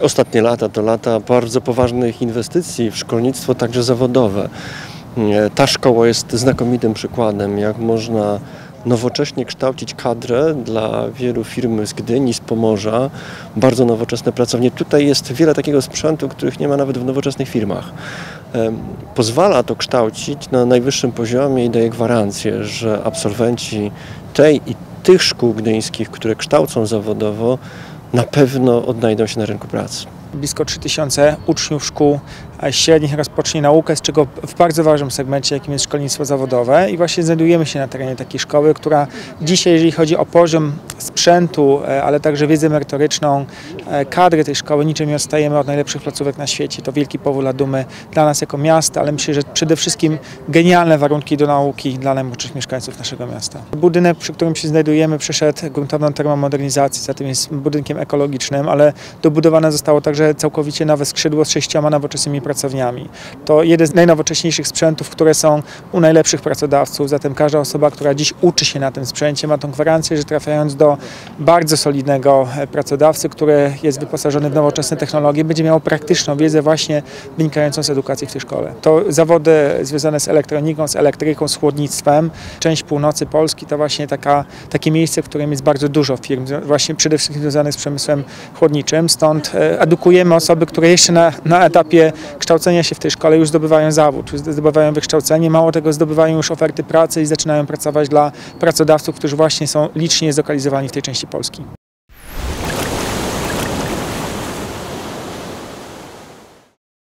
Ostatnie lata to lata bardzo poważnych inwestycji w szkolnictwo, także zawodowe. Ta szkoła jest znakomitym przykładem, jak można nowocześnie kształcić kadrę dla wielu firm z Gdyni, z Pomorza, bardzo nowoczesne pracownie. Tutaj jest wiele takiego sprzętu, których nie ma nawet w nowoczesnych firmach. Pozwala to kształcić na najwyższym poziomie i daje gwarancję, że absolwenci tej i tych szkół gdyńskich, które kształcą zawodowo, na pewno odnajdą się na rynku pracy. Blisko 3000 uczniów szkół średnich rozpocznie naukę, z czego w bardzo ważnym segmencie, jakim jest szkolnictwo zawodowe. I właśnie znajdujemy się na terenie takiej szkoły, która dzisiaj, jeżeli chodzi o poziom sprzętu, e, ale także wiedzę merytoryczną, e, kadry tej szkoły, niczym nie odstajemy od najlepszych placówek na świecie. To wielki powód dla dumy dla nas jako miasta, ale myślę, że przede wszystkim genialne warunki do nauki dla najmłodszych mieszkańców naszego miasta. Budynek, przy którym się znajdujemy, przeszedł gruntowną termomodernizację, zatem jest budynkiem ekologicznym, ale dobudowane zostało także całkowicie nowe skrzydło z sześcioma nowoczesnymi pracowniami. To jeden z najnowocześniejszych sprzętów, które są u najlepszych pracodawców, zatem każda osoba, która dziś uczy się na tym sprzęcie, ma tą gwarancję, że trafiając do bardzo solidnego e, pracodawcy, który jest wyposażony w nowoczesne technologie, będzie miało praktyczną wiedzę właśnie wynikającą z edukacji w tej szkole. To zawody związane z elektroniką, z elektryką, z chłodnictwem. Część północy Polski to właśnie taka, takie miejsce, w którym jest bardzo dużo firm, właśnie przede wszystkim związanych z przemysłem chłodniczym. Stąd e, edukujemy osoby, które jeszcze na, na etapie kształcenia się w tej szkole już zdobywają zawód, zdobywają wykształcenie. Mało tego, zdobywają już oferty pracy i zaczynają pracować dla pracodawców, którzy właśnie są licznie zlokalizowani w tej części Polski.